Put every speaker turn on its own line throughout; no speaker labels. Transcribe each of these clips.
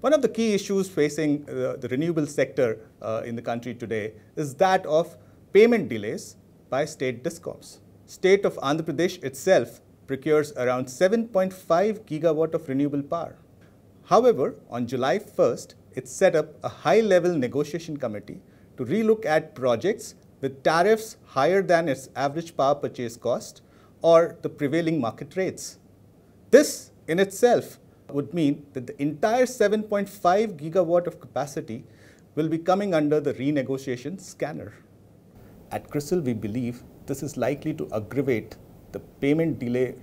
One of the key issues facing uh, the renewable sector uh, in the country today is that of payment delays by state discoms. State of Andhra Pradesh itself procures around 7.5 gigawatt of renewable power. However, on July 1st, it set up a high-level negotiation committee to relook at projects with tariffs higher than its average power purchase cost or the prevailing market rates. This in itself would mean that the entire 7.5 gigawatt of capacity will be coming under the renegotiation scanner. At CRISIL, we believe this is likely to aggravate the payment delay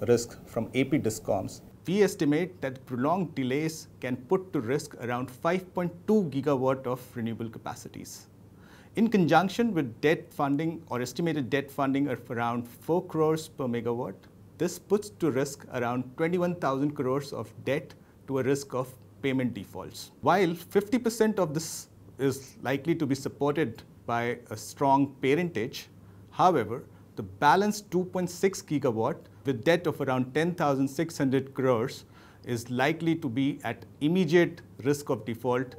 risk from AP discoms. We estimate that prolonged delays can put to risk around 5.2 gigawatt of renewable capacities. In conjunction with debt funding or estimated debt funding of around 4 crores per megawatt, this puts to risk around 21,000 crores of debt to a risk of payment defaults. While 50% of this is likely to be supported by a strong parentage, however, the balance 2.6 gigawatt with debt of around 10,600 crores is likely to be at immediate risk of default